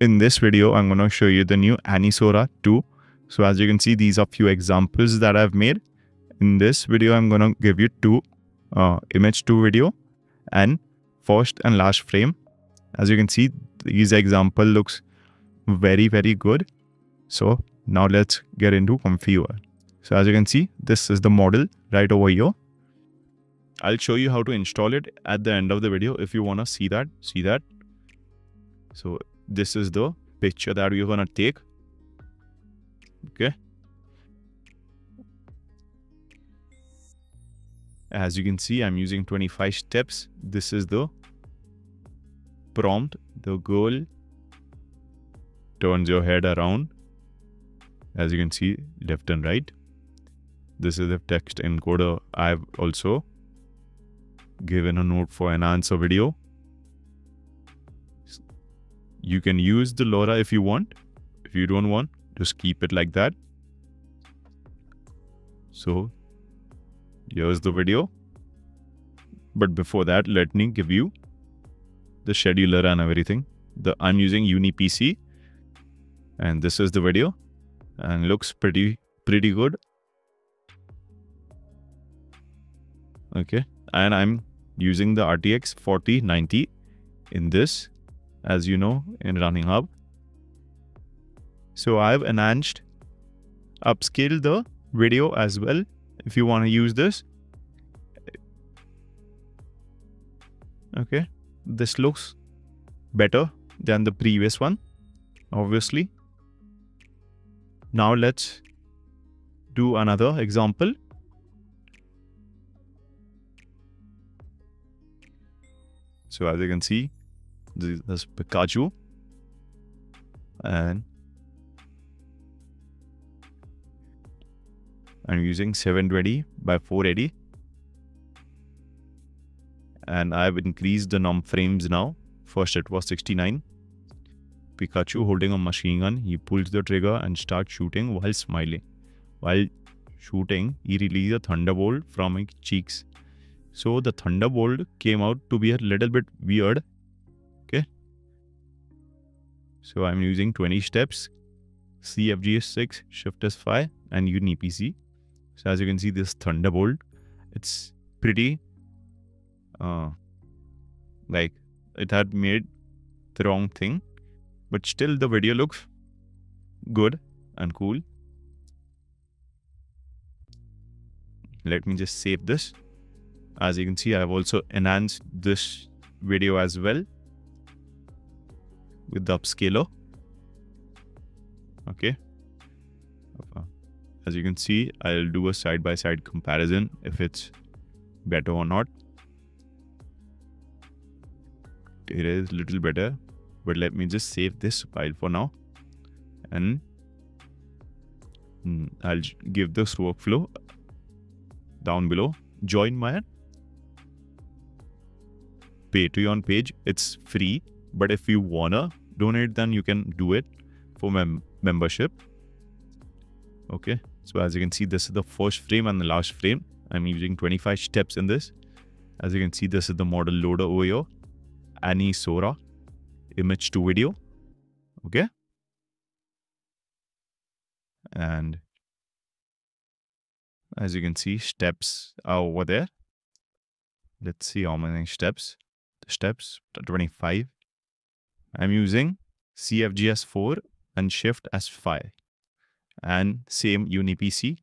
in this video, I'm going to show you the new Anisora 2. So as you can see, these are few examples that I've made. In this video, I'm going to give you two uh, image 2 video and first and last frame. As you can see, these example looks very, very good. So now let's get into Comfy So as you can see, this is the model right over here. I'll show you how to install it at the end of the video. If you want to see that, see that. So this is the picture that we're gonna take. Okay. As you can see i'm using 25 steps. This is the prompt. The girl turns your head around. As you can see left and right. This is the text encoder i've also given a note for Anisora video you can use the LoRa if you want. If you don't want, just keep it like that. So here's the video. But before that, let me give you the scheduler and everything. The I'm using UniPC and this is the video and looks pretty pretty good. Okay, and I'm using the RTX 4090 in this as you know, in Running Hub. So I've enhanced, upscaled the video as well if you want to use this. Okay, this looks better than the previous one, obviously. Now let's do another example. So as you can see, this Pikachu and I'm using 720 by 480 and I've increased the num frames now. First it was 69. Pikachu holding a machine gun, he pulls the trigger and starts shooting while smiling. While shooting, he releases a thunderbolt from his cheeks. So the thunderbolt came out to be a little bit weird so I'm using 20 steps, CFGS6, Shift S5, and UniPC. So as you can see, this Thunderbolt, it's pretty, uh, like it had made the wrong thing, but still the video looks good and cool. Let me just save this. As you can see, I've also enhanced this video as well with the upscaler. Okay. As you can see, I'll do a side-by-side -side comparison if it's better or not. It is a little better, but let me just save this file for now. And hmm, I'll give this workflow down below. Join my Patreon page. It's free, but if you wanna donate, then you can do it for mem membership. Okay, so as you can see, this is the first frame and the last frame. I'm using 25 steps in this. As you can see, this is the model loader over here. Anisora, image to video. Okay. And as you can see, steps are over there. Let's see how many steps. The steps, 25. I'm using CFGS4 and Shift S5 and same UniPC.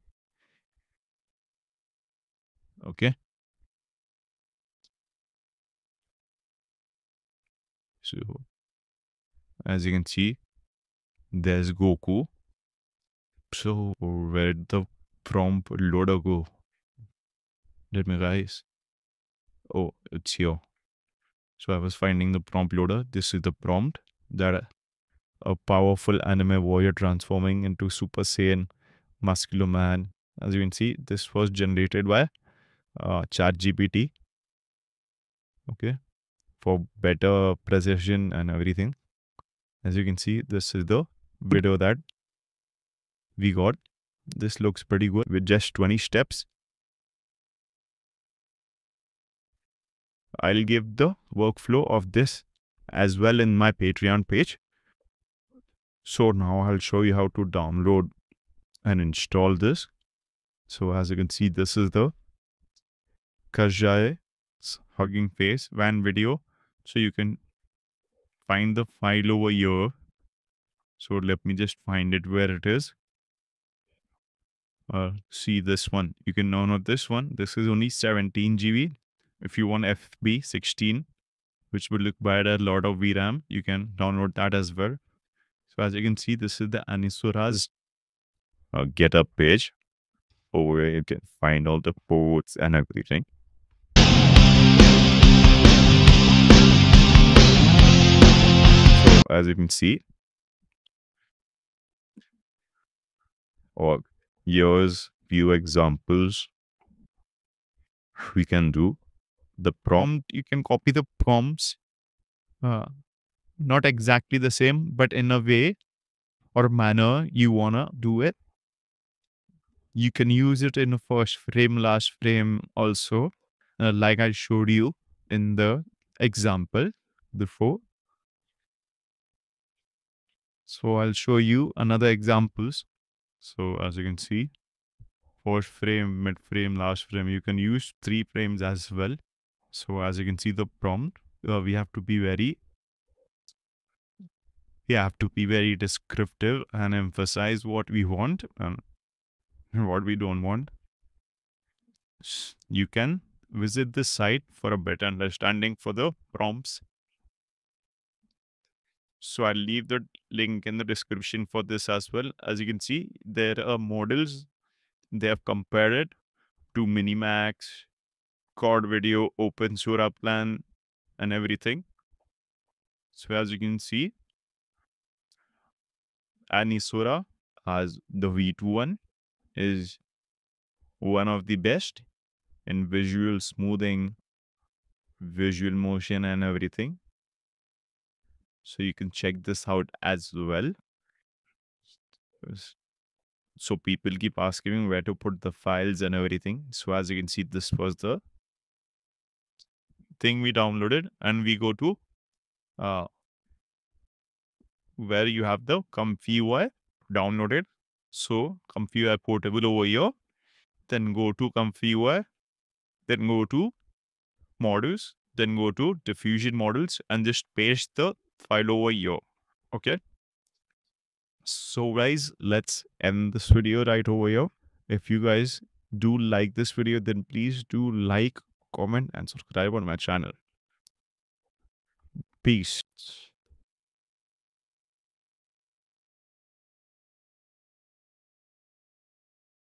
Okay. So as you can see, there's Goku. So where the prompt loader go? Let me guys. Oh, it's here. So I was finding the prompt loader. This is the prompt that a powerful anime warrior transforming into Super Saiyan muscular man. As you can see, this was generated by uh, ChatGPT. Okay, for better precision and everything. As you can see, this is the video that we got. This looks pretty good with just 20 steps. I'll give the workflow of this as well in my Patreon page. So now I'll show you how to download and install this. So as you can see, this is the Kijai hugging face Wan video. So you can find the file over here. So let me just find it where it is. Uh, see this one. You can download this one. This is only 17 GB. If you want FP 16, which would look bad a lot of VRAM, you can download that as well. So as you can see, this is the Anisora's uh, GitHub page where you can find all the ports and everything. So as you can see, or here's few examples we can do. The prompt, you can copy the prompts. Uh, not exactly the same, but in a way or manner you wanna do it you can use it in a first frame, last frame also, uh, like I showed you in the example before. So I'll show you another examples. So as you can see, first frame, mid frame, last frame, you can use three frames as well. So as you can see the prompt, uh, we have to be very we have to be very descriptive and emphasize what we want and what we don't want, you can visit this site for a better understanding for the prompts. So I'll leave the link in the description for this as well. As you can see, there are models. They have compared it to Minimax, Quad Video, Open Sora Plan, and everything. So as you can see, Anisora has the V2 one is one of the best in visual smoothing, visual motion, and everything. So you can check this out as well. So people keep asking me where to put the files and everything. So as you can see, this was the thing we downloaded and we go to uh, where you have the Comfy UI downloaded so Comfy UI portable over here. Then go to Comfy UI. Then go to models. Then go to diffusion models and just paste the file over here. Okay. So guys, let's end this video right over here. If you guys do like this video, then please do like, comment and subscribe on my channel. Peace.